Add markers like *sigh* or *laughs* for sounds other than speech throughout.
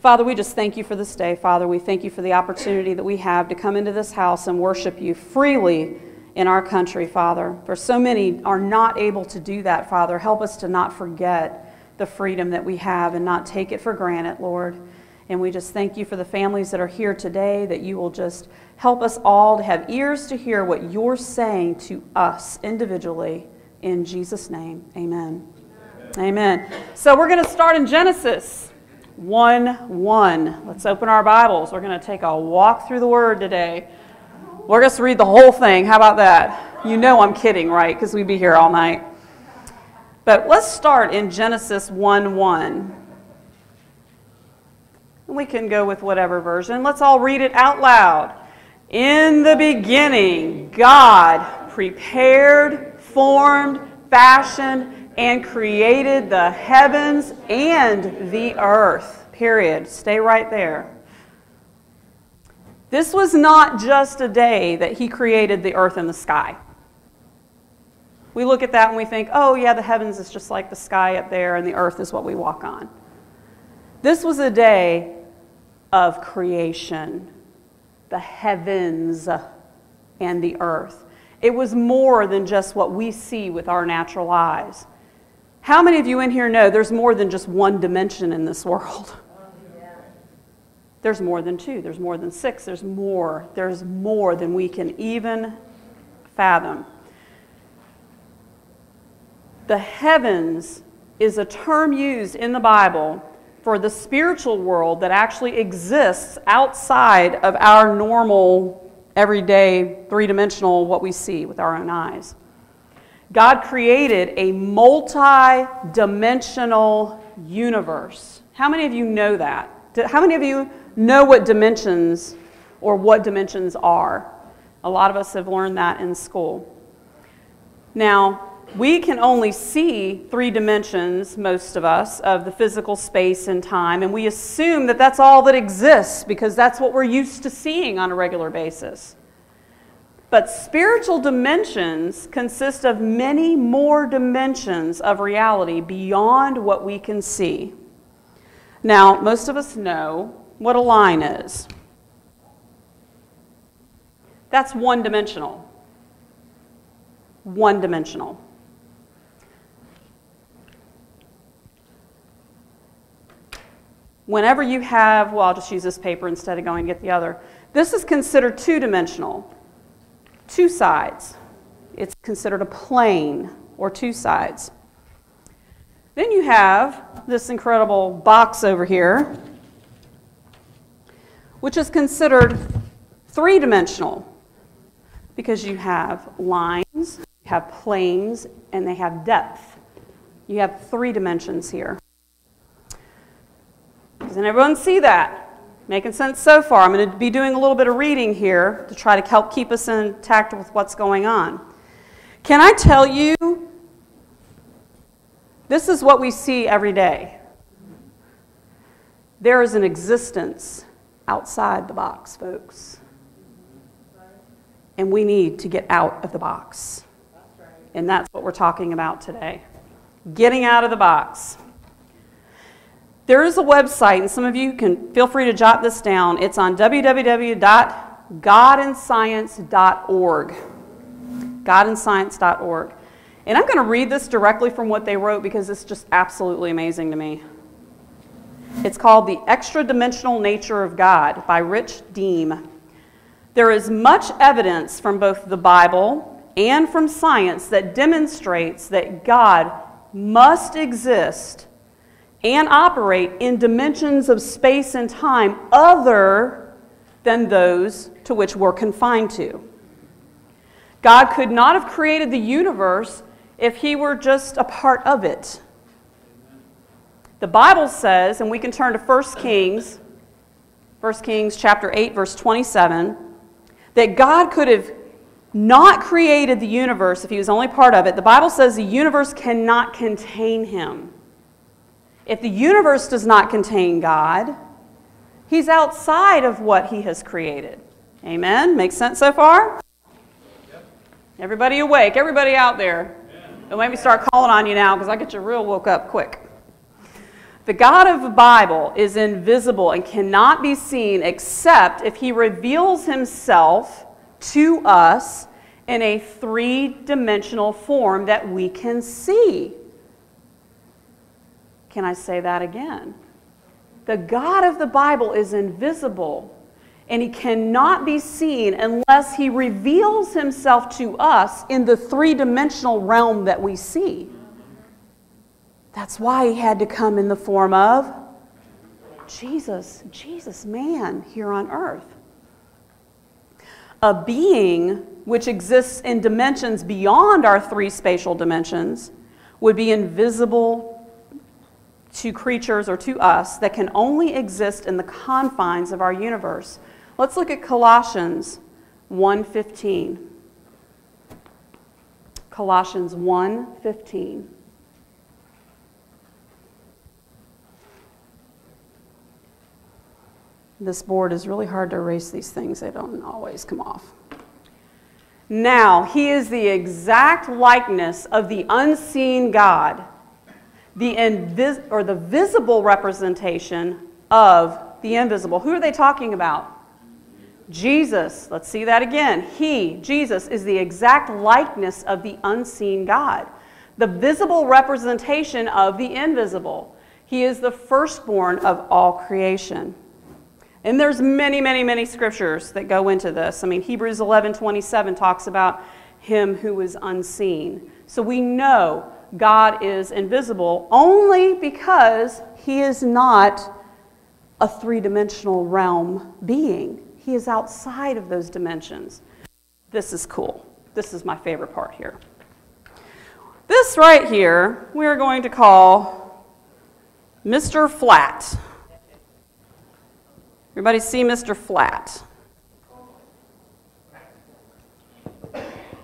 Father, we just thank you for this day. Father, we thank you for the opportunity that we have to come into this house and worship you freely in our country, Father. For so many are not able to do that, Father. Help us to not forget the freedom that we have and not take it for granted, Lord. And we just thank you for the families that are here today, that you will just help us all to have ears to hear what you're saying to us individually. In Jesus' name, amen. Amen. amen. So we're going to start in Genesis 1 1. Let's open our Bibles. We're going to take a walk through the Word today. We're going to read the whole thing. How about that? You know I'm kidding, right? Because we'd be here all night. But let's start in Genesis 1 1. We can go with whatever version. Let's all read it out loud. In the beginning, God prepared, formed, fashioned, and created the heavens and the earth. Period. Stay right there. This was not just a day that He created the earth and the sky. We look at that and we think, oh, yeah, the heavens is just like the sky up there, and the earth is what we walk on. This was a day of creation, the heavens and the earth. It was more than just what we see with our natural eyes. How many of you in here know there's more than just one dimension in this world? There's more than two, there's more than six, there's more. There's more than we can even fathom. The heavens is a term used in the Bible for the spiritual world that actually exists outside of our normal, everyday, three dimensional, what we see with our own eyes. God created a multi dimensional universe. How many of you know that? How many of you know what dimensions or what dimensions are? A lot of us have learned that in school. Now, we can only see three dimensions, most of us, of the physical space and time, and we assume that that's all that exists because that's what we're used to seeing on a regular basis. But spiritual dimensions consist of many more dimensions of reality beyond what we can see. Now, most of us know what a line is. That's one dimensional. One dimensional. whenever you have, well, I'll just use this paper instead of going to get the other. This is considered two dimensional, two sides. It's considered a plane or two sides. Then you have this incredible box over here, which is considered three dimensional because you have lines, you have planes, and they have depth. You have three dimensions here. Doesn't everyone see that? Making sense so far? I'm going to be doing a little bit of reading here to try to help keep us intact with what's going on. Can I tell you, this is what we see every day. There is an existence outside the box, folks. And we need to get out of the box. And that's what we're talking about today. Getting out of the box. There is a website, and some of you can feel free to jot this down. It's on www.godandscience.org. Godandscience.org. And I'm going to read this directly from what they wrote because it's just absolutely amazing to me. It's called The Extra Dimensional Nature of God by Rich Deem. There is much evidence from both the Bible and from science that demonstrates that God must exist and operate in dimensions of space and time other than those to which we're confined to. God could not have created the universe if he were just a part of it. The Bible says, and we can turn to 1 Kings, 1 Kings chapter 8 verse 27, that God could have not created the universe if he was only part of it. The Bible says the universe cannot contain him. If the universe does not contain God, he's outside of what he has created. Amen? Makes sense so far? Yep. Everybody awake, everybody out there. Don't make me start calling on you now because I get you real woke up quick. The God of the Bible is invisible and cannot be seen except if he reveals himself to us in a three dimensional form that we can see. Can I say that again? The God of the Bible is invisible and he cannot be seen unless he reveals himself to us in the three dimensional realm that we see. That's why he had to come in the form of Jesus, Jesus, man here on earth. A being which exists in dimensions beyond our three spatial dimensions would be invisible to creatures or to us that can only exist in the confines of our universe. Let's look at Colossians 1:15. Colossians 1:15. This board is really hard to erase these things. They don't always come off. Now, he is the exact likeness of the unseen God, the invis- or the visible representation of the invisible. Who are they talking about? Jesus. Let's see that again. He, Jesus, is the exact likeness of the unseen God, the visible representation of the invisible. He is the firstborn of all creation. And there's many, many, many scriptures that go into this. I mean, Hebrews 11 27 talks about him who is unseen. So we know God is invisible only because he is not a three dimensional realm being. He is outside of those dimensions. This is cool. This is my favorite part here. This right here, we're going to call Mr. Flat. Everybody see Mr. Flat?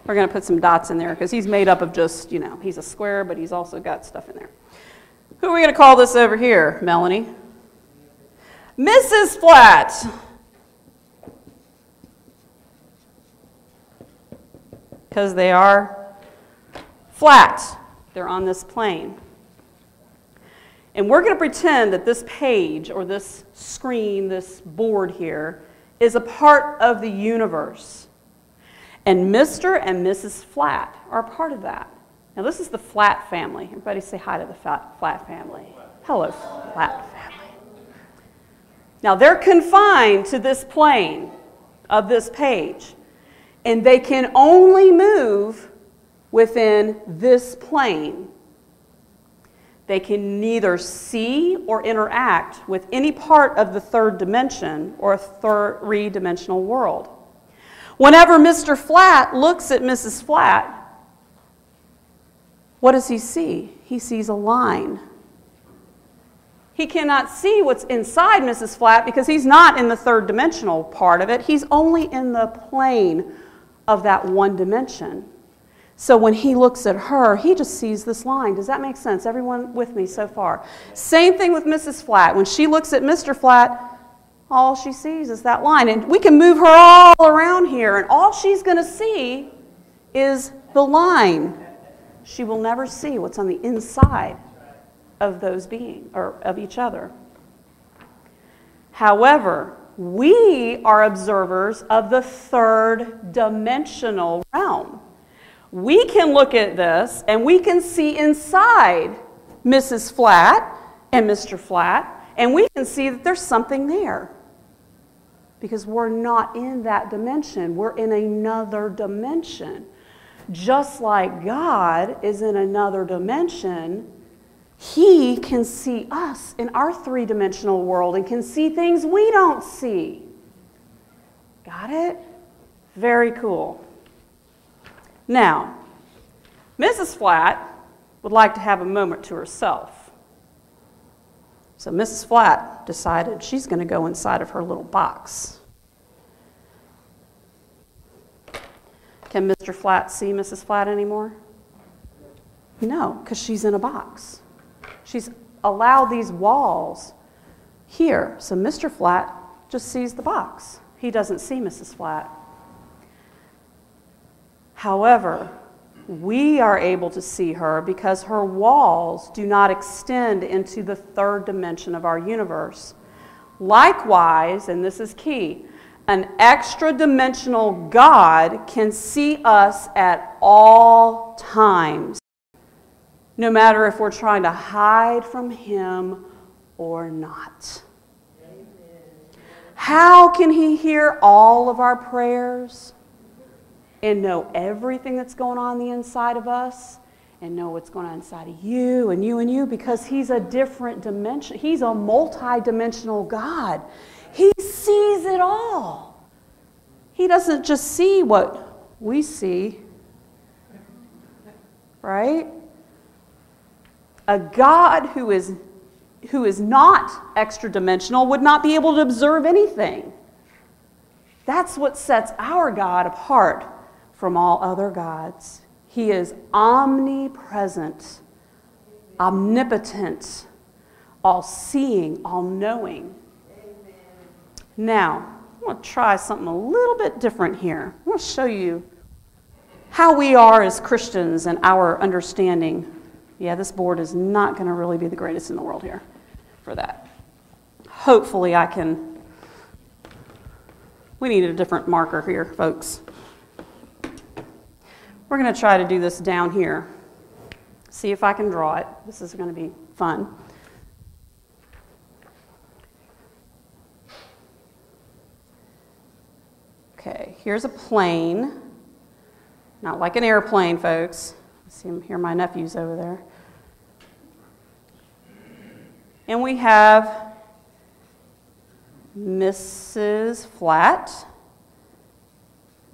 We're going to put some dots in there because he's made up of just, you know, he's a square, but he's also got stuff in there. Who are we going to call this over here, Melanie? Mrs. Flat. Because they are flat, they're on this plane. And we're going to pretend that this page or this screen, this board here, is a part of the universe. And Mr. and Mrs. Flat are part of that. Now, this is the Flat family. Everybody say hi to the Flat family. Hello, Flat family. Now, they're confined to this plane of this page, and they can only move within this plane they can neither see or interact with any part of the third dimension or three dimensional world. Whenever Mr. Flat looks at Mrs. Flat, what does he see? He sees a line. He cannot see what's inside Mrs. Flat because he's not in the third dimensional part of it. He's only in the plane of that one dimension. So when he looks at her, he just sees this line. Does that make sense? Everyone with me so far? Same thing with Mrs. Flat. When she looks at Mr. Flat, all she sees is that line. And we can move her all around here, and all she's going to see is the line. She will never see what's on the inside of those beings or of each other. However, we are observers of the third dimensional realm we can look at this and we can see inside Mrs. Flat and Mr. Flat, and we can see that there's something there. Because we're not in that dimension, we're in another dimension. Just like God is in another dimension, He can see us in our three dimensional world and can see things we don't see. Got it? Very cool. Now, Mrs. Flat would like to have a moment to herself. So Mrs. Flat decided she's going to go inside of her little box. Can Mr. Flat see Mrs. Flat anymore? No, because she's in a box. She's allowed these walls here. So Mr. Flat just sees the box. He doesn't see Mrs. Flat. However, we are able to see her because her walls do not extend into the third dimension of our universe. Likewise, and this is key, an extra dimensional God can see us at all times, no matter if we're trying to hide from Him or not. How can He hear all of our prayers and know everything that's going on, the inside of us? and know what's going on inside of you and you and you because he's a different dimension. He's a multi-dimensional God. He sees it all. He doesn't just see what we see. Right? A God who is who is not extra dimensional would not be able to observe anything. That's what sets our God apart from all other gods. He is omnipresent, omnipotent, all seeing, all knowing. Now, I'm going to try something a little bit different here. I'm going to show you how we are as Christians and our understanding. Yeah, this board is not going to really be the greatest in the world here for that. Hopefully, I can. We need a different marker here, folks. We're going to try to do this down here. See if I can draw it. This is going to be fun. Okay, here's a plane. Not like an airplane, folks. See them here, my nephews over there. And we have Mrs. Flat,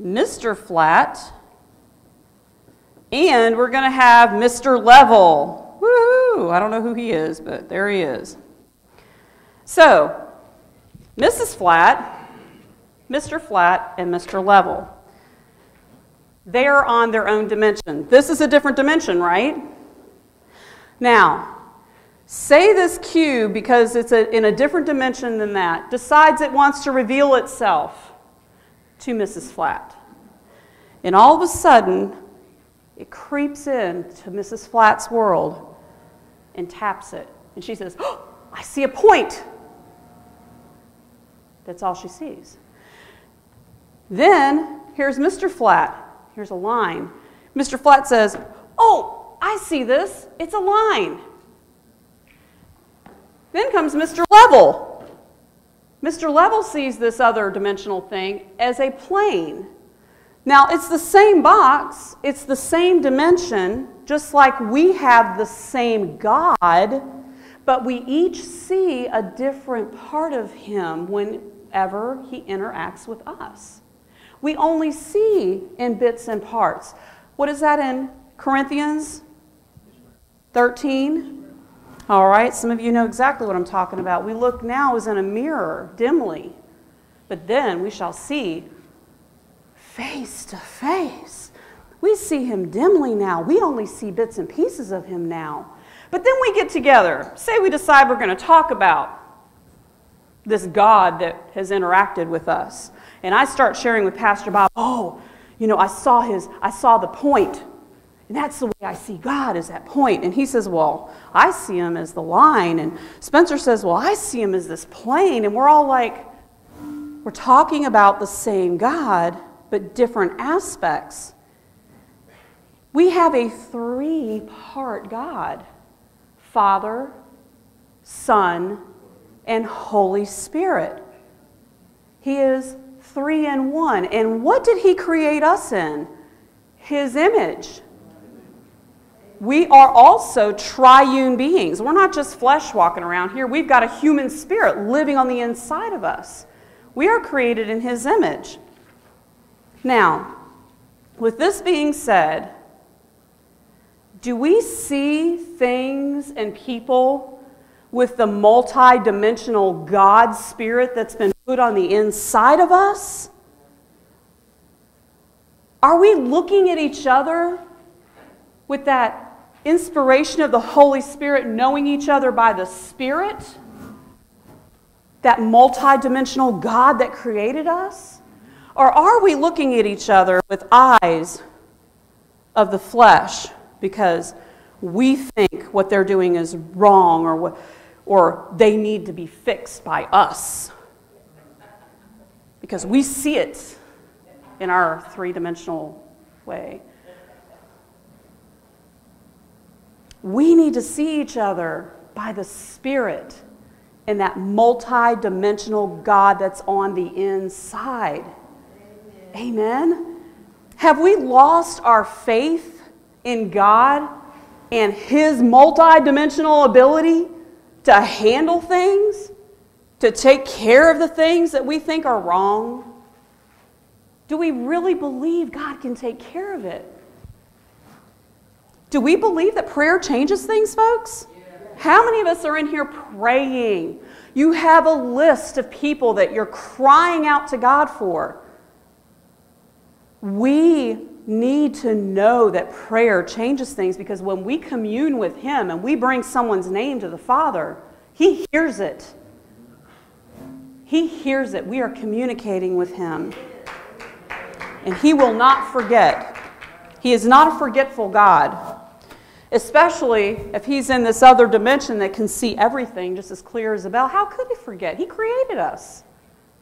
Mr. Flat, and we're going to have Mr. Level. Woohoo! I don't know who he is, but there he is. So, Mrs. Flat, Mr. Flat, and Mr. Level. They are on their own dimension. This is a different dimension, right? Now, say this cube, because it's a, in a different dimension than that, decides it wants to reveal itself to Mrs. Flat. And all of a sudden, it creeps into Mrs. Flat's world and taps it. And she says, oh, I see a point. That's all she sees. Then here's Mr. Flat. Here's a line. Mr. Flat says, Oh, I see this. It's a line. Then comes Mr. Level. Mr. Level sees this other dimensional thing as a plane. Now, it's the same box, it's the same dimension, just like we have the same God, but we each see a different part of Him whenever He interacts with us. We only see in bits and parts. What is that in Corinthians 13? All right, some of you know exactly what I'm talking about. We look now as in a mirror, dimly, but then we shall see face to face. We see him dimly now. We only see bits and pieces of him now. But then we get together. Say we decide we're going to talk about this God that has interacted with us. And I start sharing with Pastor Bob, oh, you know, I saw his, I saw the point. And that's the way I see God is that point. And he says, well, I see him as the line. And Spencer says, well, I see him as this plane. And we're all like, we're talking about the same God, but different aspects. We have a three part God Father, Son, and Holy Spirit. He is three in one. And what did He create us in? His image. We are also triune beings. We're not just flesh walking around here. We've got a human spirit living on the inside of us. We are created in His image. Now, with this being said, do we see things and people with the multi-dimensional God spirit that's been put on the inside of us? Are we looking at each other with that inspiration of the Holy Spirit, knowing each other by the Spirit? That multidimensional God that created us? Or are we looking at each other with eyes of the flesh because we think what they're doing is wrong or, or they need to be fixed by us. Because we see it in our three dimensional way. We need to see each other by the Spirit and that multi dimensional God that's on the inside. Amen. Have we lost our faith in God and His multi dimensional ability to handle things, to take care of the things that we think are wrong? Do we really believe God can take care of it? Do we believe that prayer changes things, folks? How many of us are in here praying? You have a list of people that you're crying out to God for. We need to know that prayer changes things because when we commune with Him and we bring someone's name to the Father, He hears it. He hears it. We are communicating with Him. And He will not forget. He is not a forgetful God. Especially if he's in this other dimension that can see everything just as clear as a bell. How could he forget? He created us.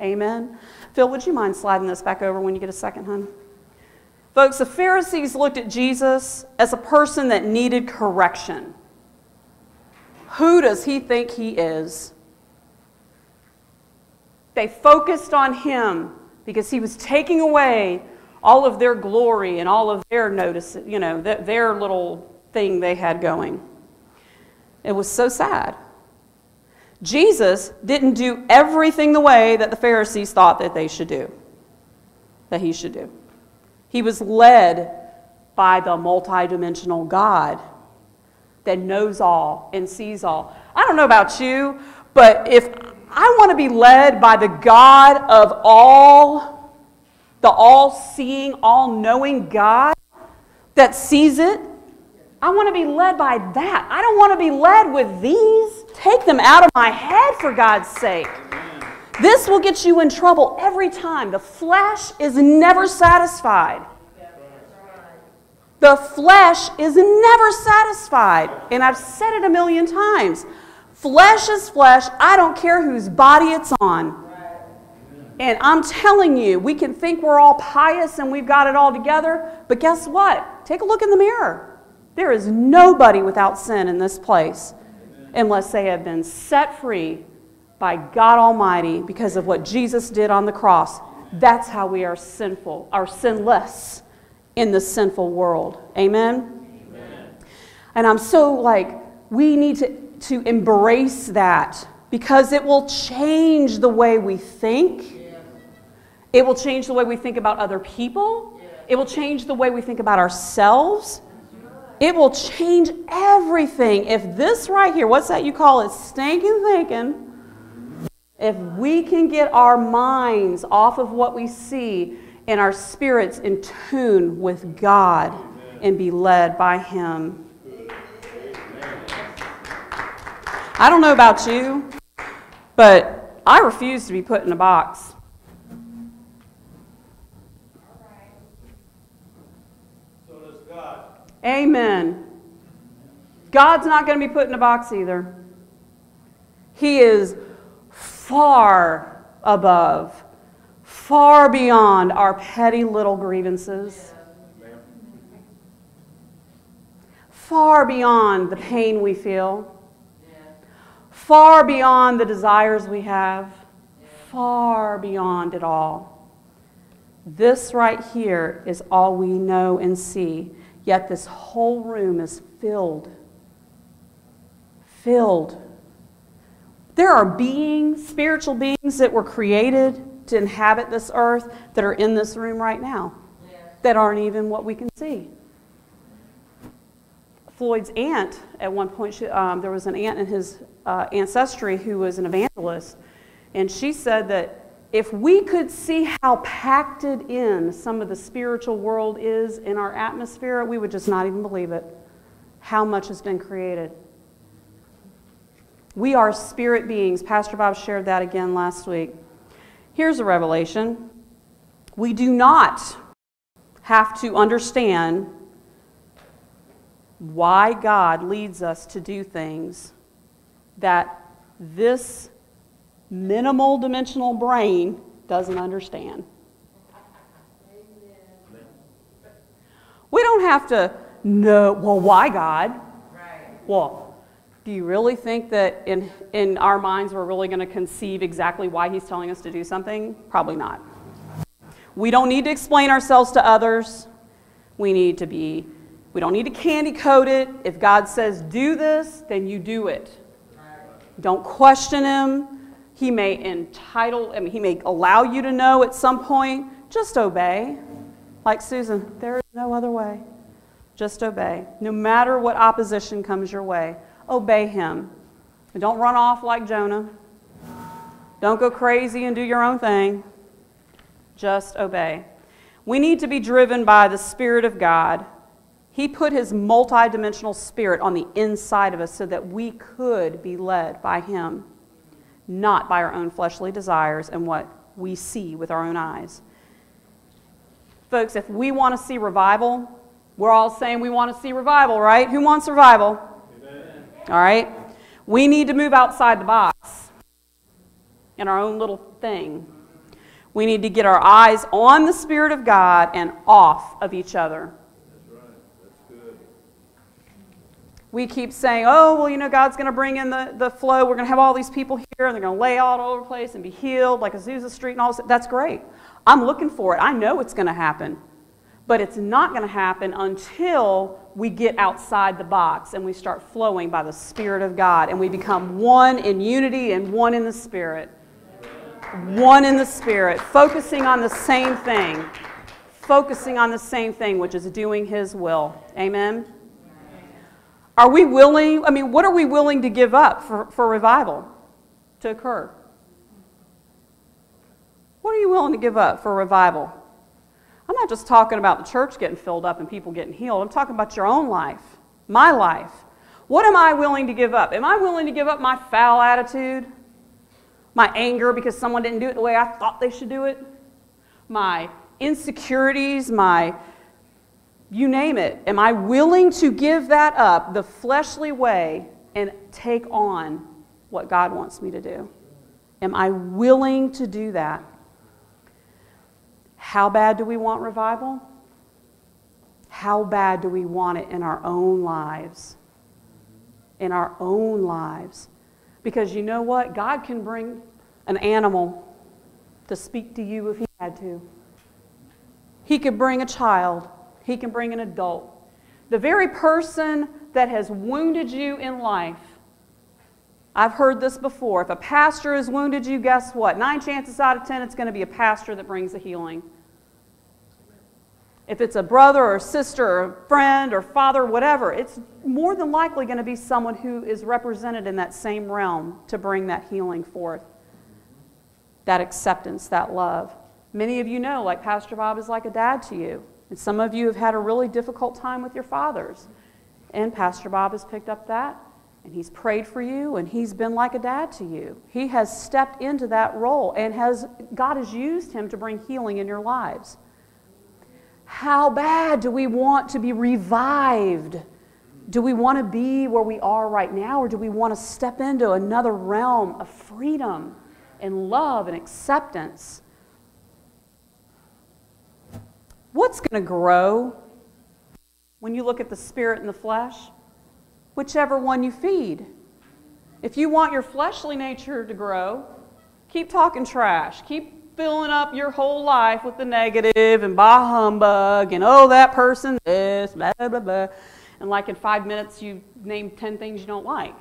Amen. Phil, would you mind sliding this back over when you get a second, hon? Folks, the Pharisees looked at Jesus as a person that needed correction. Who does he think he is? They focused on him because he was taking away all of their glory and all of their notice, you know, their little thing they had going. It was so sad. Jesus didn't do everything the way that the Pharisees thought that they should do, that he should do. He was led by the multidimensional God that knows all and sees all. I don't know about you, but if I want to be led by the God of all, the all seeing, all knowing God that sees it, I want to be led by that. I don't want to be led with these. Take them out of my head for God's sake. This will get you in trouble every time. The flesh is never satisfied. The flesh is never satisfied. And I've said it a million times. Flesh is flesh. I don't care whose body it's on. And I'm telling you, we can think we're all pious and we've got it all together, but guess what? Take a look in the mirror. There is nobody without sin in this place unless they have been set free by God Almighty because of what Jesus did on the cross. That's how we are sinful, are sinless in the sinful world. Amen? Amen. And I'm so like, we need to, to embrace that because it will change the way we think. Yeah. It will change the way we think about other people. Yeah. It will change the way we think about ourselves. It will change everything. If this right here, what's that you call it? Stinking thinking. If we can get our minds off of what we see and our spirits in tune with God and be led by Him. I don't know about you, but I refuse to be put in a box. Amen. God's not going to be put in a box either. He is far above, far beyond our petty little grievances, far beyond the pain we feel, far beyond the desires we have, far beyond it all. This right here is all we know and see. Yet this whole room is filled. Filled. There are beings, spiritual beings that were created to inhabit this earth that are in this room right now that aren't even what we can see. Floyd's aunt, at one point, she, um, there was an aunt in his uh, ancestry who was an evangelist, and she said that if we could see how packed in some of the spiritual world is in our atmosphere, we would just not even believe it. How much has been created. We are spirit beings. Pastor Bob shared that again last week. Here's a revelation we do not have to understand why God leads us to do things that this minimal dimensional brain doesn't understand. We don't have to know, well, why God? Right. Well, do you really think that in, in our minds we're really going to conceive exactly why He's telling us to do something? Probably not. We don't need to explain ourselves to others. We need to be, we don't need to candy coat it. If God says do this, then you do it. Don't question Him. He may entitle, I mean, He may allow you to know at some point. Just obey. Like Susan, there is no other way. Just obey. No matter what opposition comes your way, obey him. Don't run off like Jonah. Don't go crazy and do your own thing. Just obey. We need to be driven by the Spirit of God. He put His multidimensional Spirit on the inside of us so that we could be led by Him, not by our own fleshly desires and what we see with our own eyes. Folks, if we want to see revival, we're all saying we want to see revival, right? Who wants revival? All right? We need to move outside the box in our own little thing. We need to get our eyes on the Spirit of God and off of each other. That's right. That's good. We keep saying, oh, well, you know, God's going to bring in the, the flow. We're going to have all these people here, and they're going to lay out all over the place and be healed, like Azusa Street and all this. That's great. I'm looking for it. I know it's going to happen. But it's not going to happen until we get outside the box and we start flowing by the Spirit of God and we become one in unity and one in the Spirit. One in the Spirit, focusing on the same thing. Focusing on the same thing, which is doing His will. Amen? Are we willing? I mean, what are we willing to give up for, for revival to occur? What are you willing to give up for revival? I'm not just talking about the church getting filled up and people getting healed. I'm talking about your own life, my life. What am I willing to give up? Am I willing to give up my foul attitude? My anger because someone didn't do it the way I thought they should do it? My insecurities, my you name it. Am I willing to give that up the fleshly way and take on what God wants me to do? Am I willing to do that? How bad do we want revival? How bad do we want it in our own lives? In our own lives. Because you know what? God can bring an animal to speak to you if He had to. He could bring a child, He can bring an adult. The very person that has wounded you in life. I've heard this before. If a pastor has wounded you, guess what? Nine chances out of ten, it's going to be a pastor that brings the healing. If it's a brother or sister or friend or father, whatever, it's more than likely going to be someone who is represented in that same realm to bring that healing forth, that acceptance, that love. Many of you know, like Pastor Bob is like a dad to you. And some of you have had a really difficult time with your fathers. And Pastor Bob has picked up that, and he's prayed for you, and he's been like a dad to you. He has stepped into that role, and has, God has used him to bring healing in your lives. How bad do we want to be revived? Do we want to be where we are right now, or do we want to step into another realm of freedom and love and acceptance? What's going to grow when you look at the spirit and the flesh? Whichever one you feed. If you want your fleshly nature to grow, keep talking trash. Keep filling up your whole life with the negative and bah humbug and oh, that person this, blah, blah, blah. And like in five minutes, you name 10 things you don't like.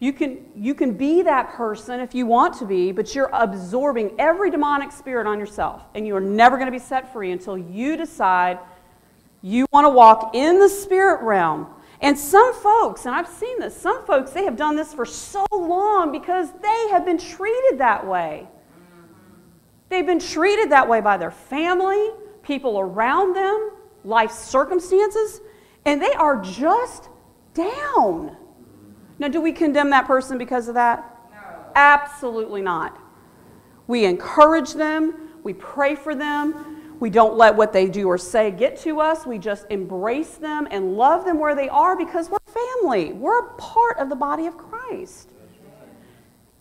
You can, you can be that person if you want to be, but you're absorbing every demonic spirit on yourself. And you are never going to be set free until you decide you want to walk in the spirit realm. And some folks, and I've seen this, some folks, they have done this for so long because they have been treated that way. They've been treated that way by their family, people around them, life circumstances, and they are just down. Now, do we condemn that person because of that? No. Absolutely not. We encourage them, we pray for them, We don't let what they do or say get to us. We just embrace them and love them where they are because we're family. We're a part of the body of Christ.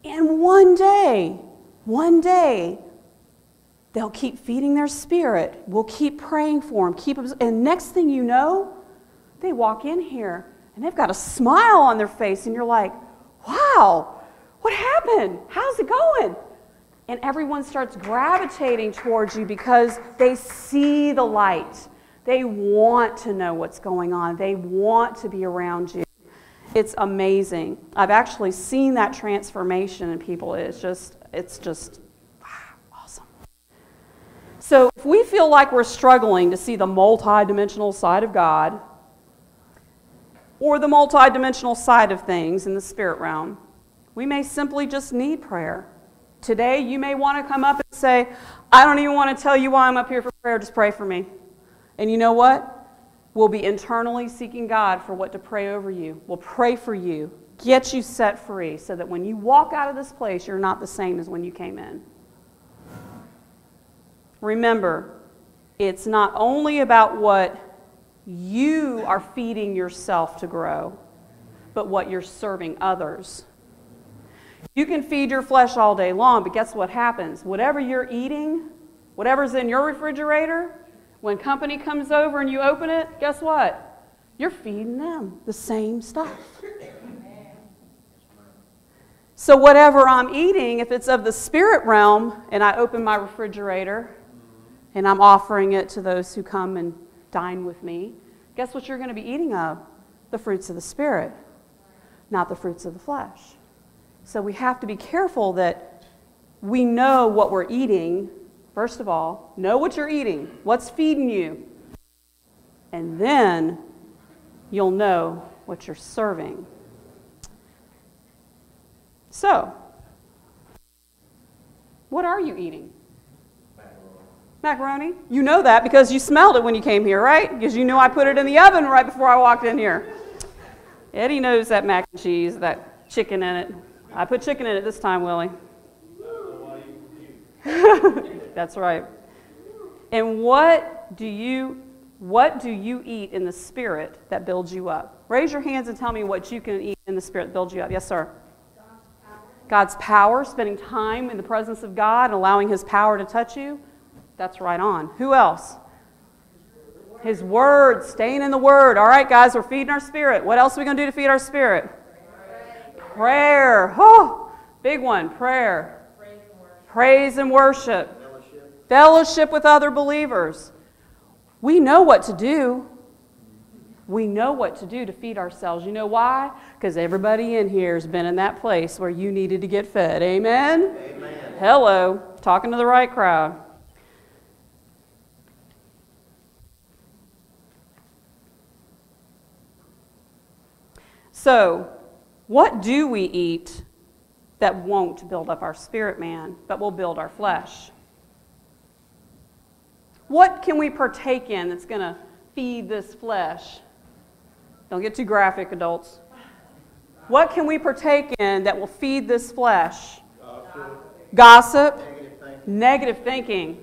And one day, one day, they'll keep feeding their spirit. We'll keep praying for them. Keep and next thing you know, they walk in here and they've got a smile on their face, and you're like, "Wow, what happened? How's it going?" And everyone starts gravitating towards you because they see the light. They want to know what's going on. They want to be around you. It's amazing. I've actually seen that transformation in people. It's just, it's just. So if we feel like we're struggling to see the multidimensional side of God or the multidimensional side of things in the spirit realm, we may simply just need prayer. Today, you may want to come up and say, I don't even want to tell you why I'm up here for prayer, just pray for me. And you know what? We'll be internally seeking God for what to pray over you. We'll pray for you, get you set free, so that when you walk out of this place, you're not the same as when you came in. Remember, it's not only about what you are feeding yourself to grow, but what you're serving others. You can feed your flesh all day long, but guess what happens? Whatever you're eating, whatever's in your refrigerator, when company comes over and you open it, guess what? You're feeding them the same stuff. So, whatever I'm eating, if it's of the spirit realm and I open my refrigerator and I'm offering it to those who come and dine with me, guess what you're going to be eating of? The fruits of the spirit, not the fruits of the flesh. So, we have to be careful that we know what we're eating First of all, know what you're eating, what's feeding you. And then you'll know what you're serving. So, what are you eating? Macaroni. You know that because you smelled it when you came here, right? Because you knew I put it in the oven right before I walked in here. Eddie knows that mac and cheese, that chicken in it. I put chicken in it this time, Willie. *laughs* That's right. And what do you what do you eat in the spirit that builds you up? Raise your hands and tell me what you can eat in the spirit that builds you up. Yes, sir. God's power, spending time in the presence of God and allowing His power to touch you. That's right on. Who else? His Word, staying in the Word. All right, guys, we're feeding our spirit. What else are we going to do to feed our spirit? Prayer. Oh, big one. Prayer. Praise and worship fellowship with other believers. We know what to do. We know what to do to feed ourselves. You know why? Because everybody in here has been in that place where you needed to get fed. Amen? Amen. Hello. Talking to the right crowd. So, what do we eat that won't build up our spirit man, but will build our flesh? What can we partake in that's going to feed this flesh? Don't get too graphic, adults. What can we partake in that will feed this flesh? Gossip. Gossip negative thinking.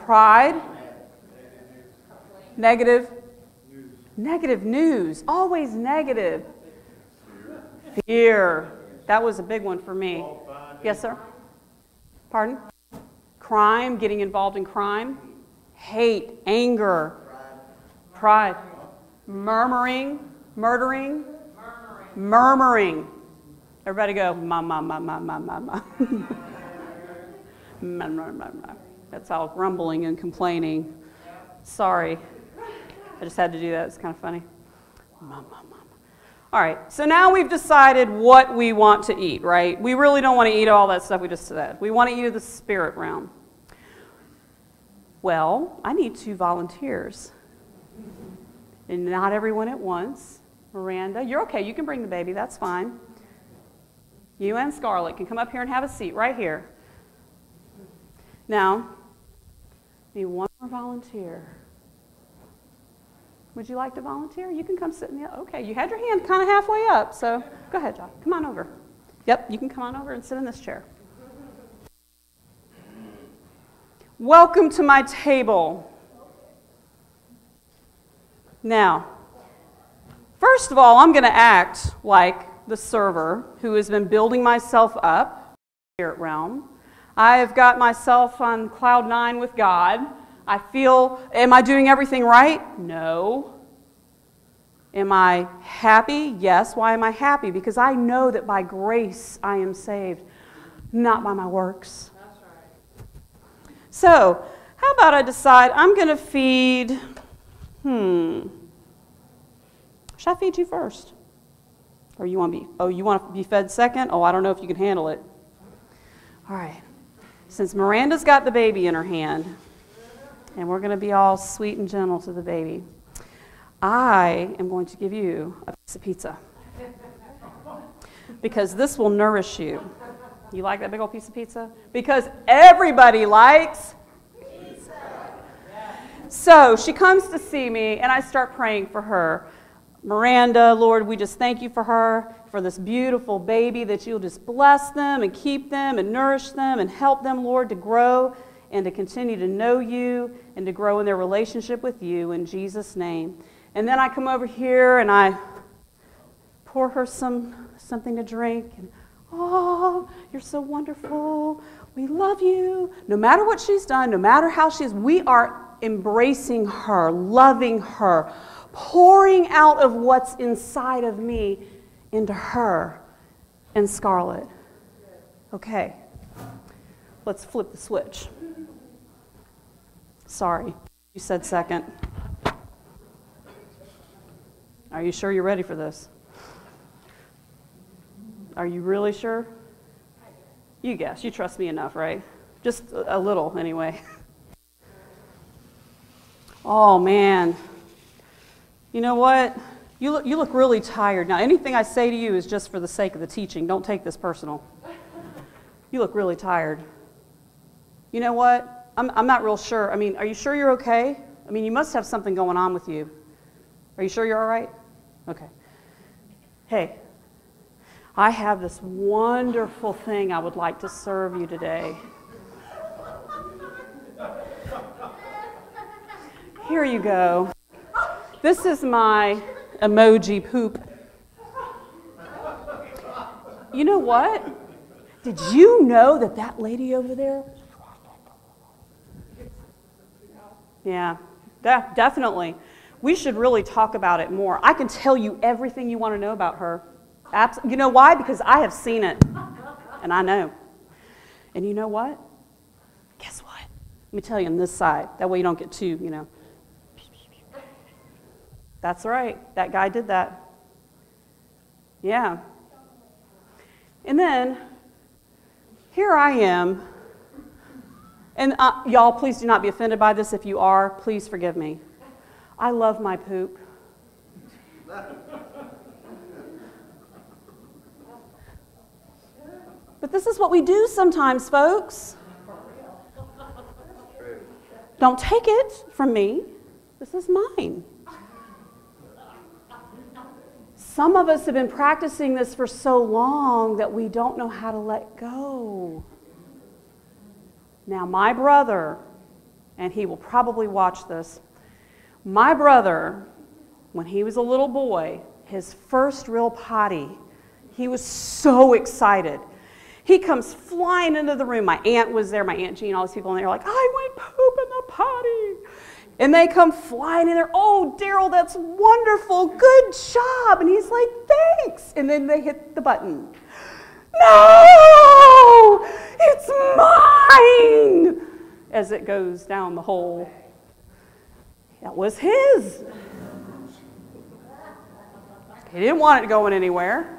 Pride. Pride. Negative. Negative news. Always negative. Fear. That was a big one for me. Yes, sir? Pardon? crime, getting involved in crime, hate, anger, pride, murmuring, murdering, murmuring. Everybody go, ma, ma, ma, ma, ma, ma, ma. *laughs* ma, ma, ma, ma. That's all grumbling and complaining. Sorry. I just had to do that. It's kind of funny. All right, so now we've decided what we want to eat, right? We really don't want to eat all that stuff we just said. We want to eat of the spirit realm. Well, I need two volunteers. And not everyone at once. Miranda, you're okay. You can bring the baby. That's fine. You and Scarlett can come up here and have a seat right here. Now, need one more volunteer. Would you like to volunteer? You can come sit in the. Okay, you had your hand kind of halfway up, so go ahead, John. Come on over. Yep, you can come on over and sit in this chair. Welcome to my table. Now, first of all, I'm going to act like the server who has been building myself up spirit realm. I have got myself on cloud nine with God. I feel, am I doing everything right? No. Am I happy? Yes. Why am I happy? Because I know that by grace I am saved, not by my works. Right. So, how about I decide I'm going to feed, hmm, should I feed you first? Or you want to be, oh, you want to be fed second? Oh, I don't know if you can handle it. All right. Since Miranda's got the baby in her hand, and we're going to be all sweet and gentle to the baby, I am going to give you a piece of pizza. Because this will nourish you. You like that big old piece of pizza? Because everybody likes pizza. So she comes to see me, and I start praying for her. Miranda, Lord, we just thank you for her, for this beautiful baby, that you'll just bless them and keep them and nourish them and help them, Lord, to grow and to continue to know you and to grow in their relationship with you in Jesus' name. And then I come over here and I pour her some something to drink and oh, you're so wonderful. We love you. No matter what she's done, no matter how she's, we are embracing her, loving her pouring out of what's inside of me into her and Scarlet. Okay, let's flip the switch. Sorry, you said second. Are you sure you're ready for this? Are you really sure? You guess. You trust me enough, right? Just a little, anyway. *laughs* Oh, man. You know what? You look, you look really tired. Now, anything I say to you is just for the sake of the teaching. Don't take this personal. You look really tired. You know what? I'm, I'm not real sure. I mean, are you sure you're okay? I mean, you must have something going on with you. Are you sure you're all right? Okay. Hey, I have this wonderful thing I would like to serve you today. Here you go. This is my emoji poop. You know what? Did you know that that lady over there? Yeah, de- definitely. We should really talk about it more. I can tell you everything you want to know about her. Abs- you know why? Because I have seen it, and I know. And you know what? Guess what? Let me tell you on this side. That way you don't get too, you know. That's right, that guy did that. Yeah. And then here I am. And uh, y'all, please do not be offended by this. If you are, please forgive me. I love my poop. But this is what we do sometimes, folks. Don't take it from me. This is mine. Some of us have been practicing this for so long that we don't know how to let go. Now, my brother, and he will probably watch this, my brother, when he was a little boy, his first real potty, he was so excited. He comes flying into the room. My aunt was there, my Aunt Jean, all these people, and they're like, I went poop in the potty. And they come flying in there. Oh, Daryl, that's wonderful. Good job. And he's like, thanks. And then they hit the button. No, it's mine. As it goes down the hole. That was his. He didn't want it going anywhere.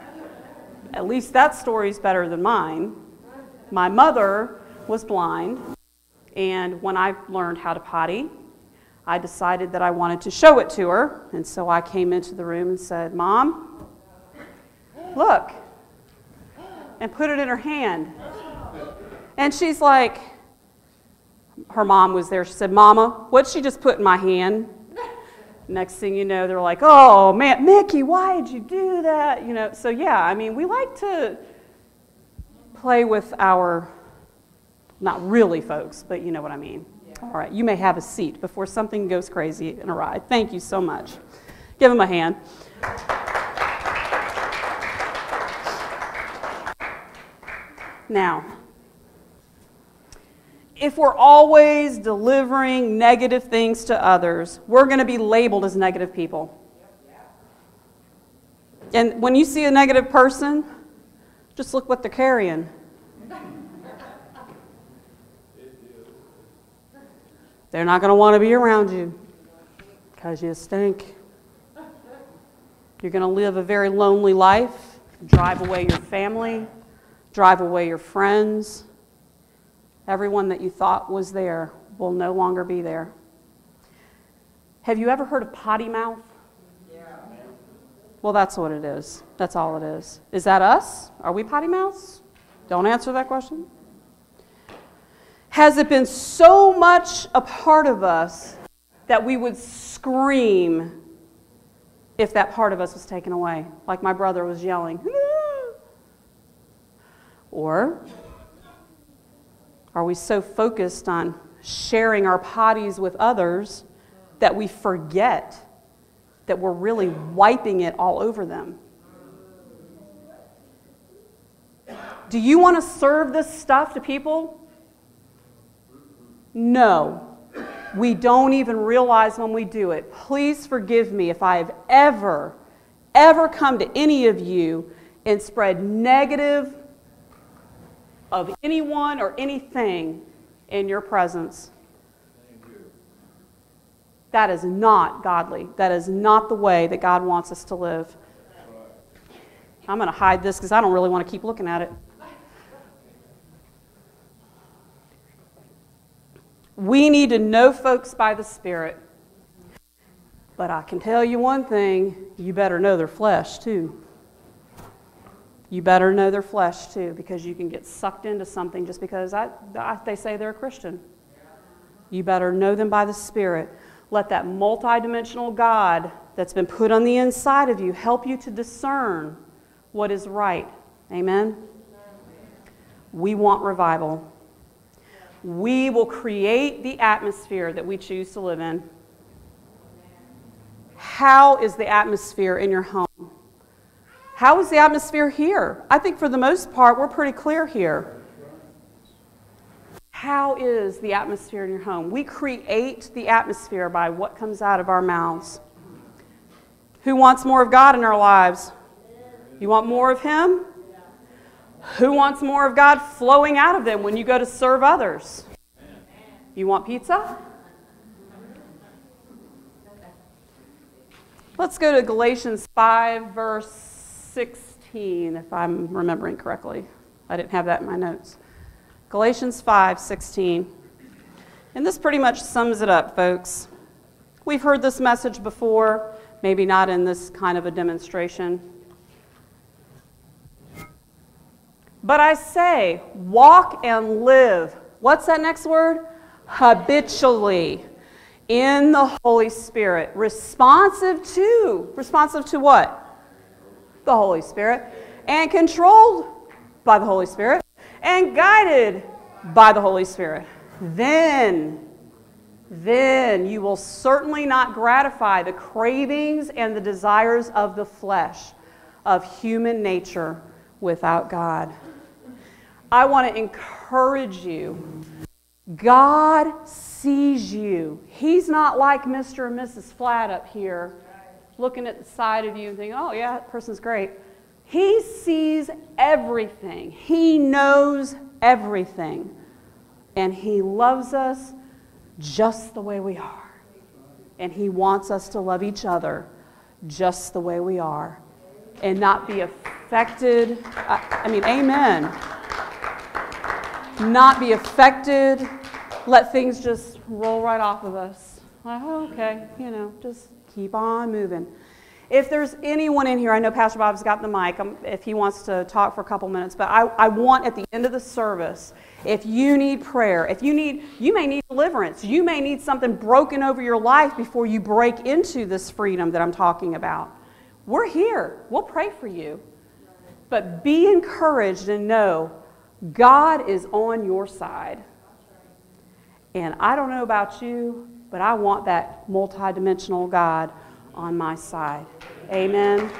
At least that story's better than mine. My mother was blind, and when I learned how to potty, I decided that I wanted to show it to her. And so I came into the room and said, Mom, look, and put it in her hand. And she's like, her mom was there. She said, Mama, what'd she just put in my hand? Next thing you know, they're like, oh man, Mickey, why did you do that? You know, so yeah, I mean, we like to play with our, not really folks, but you know what I mean. All right, you may have a seat before something goes crazy in a ride. Thank you so much. Give him a hand. Now, if we're always delivering negative things to others, we're going to be labeled as negative people. And when you see a negative person, just look what they're carrying. They're not going to want to be around you because you stink. You're going to live a very lonely life, drive away your family, drive away your friends. Everyone that you thought was there will no longer be there. Have you ever heard of potty mouth? Yeah. Well, that's what it is. That's all it is. Is that us? Are we potty mouths? Don't answer that question. Has it been so much a part of us that we would scream if that part of us was taken away? Like my brother was yelling. Or are we so focused on sharing our potties with others that we forget that we're really wiping it all over them? Do you want to serve this stuff to people? No. We don't even realize when we do it. Please forgive me if I have ever, ever come to any of you and spread negative of anyone or anything in your presence. That is not godly. That is not the way that God wants us to live. I'm going to hide this because I don't really want to keep looking at it. We need to know folks by the Spirit. But I can tell you one thing you better know their flesh, too. You better know their flesh, too, because you can get sucked into something just because I, I, they say they're a Christian. You better know them by the Spirit. Let that multidimensional God that's been put on the inside of you help you to discern what is right. Amen? We want revival we will create the atmosphere that we choose to live in. How is the atmosphere in your home? How is the atmosphere here? I think for the most part, we're pretty clear here. How is the atmosphere in your home? We create the atmosphere by what comes out of our mouths. Who wants more of God in our lives? You want more of Him? Who wants more of God flowing out of them when you go to serve others? You want pizza? Let's go to Galatians 5, verse 16, if I'm remembering correctly. I didn't have that in my notes. Galatians 5, 16. And this pretty much sums it up, folks. We've heard this message before, maybe not in this kind of a demonstration. But I say, walk and live. What's that next word? Habitually in the Holy Spirit. Responsive to. Responsive to what? The Holy Spirit. And controlled by the Holy Spirit. And guided by the Holy Spirit. Then, then you will certainly not gratify the cravings and the desires of the flesh, of human nature without God. I want to encourage you. God sees you. He's not like Mr. and Mrs. Flat up here looking at the side of you and thinking, oh, yeah, that person's great. He sees everything, He knows everything. And He loves us just the way we are. And He wants us to love each other just the way we are and not be affected. I, I mean, amen not be affected, let things just roll right off of us. Like, oh, okay, you know, just keep on moving. If there's anyone in here, I know Pastor Bob's got the mic um, if he wants to talk for a couple minutes, but I, I want at the end of the service, if you need prayer, if you need, you may need deliverance, you may need something broken over your life before you break into this freedom that I'm talking about. We're here. We'll pray for you. But be encouraged and know God is on your side. And I don't know about you, but I want that multidimensional God on my side. Amen.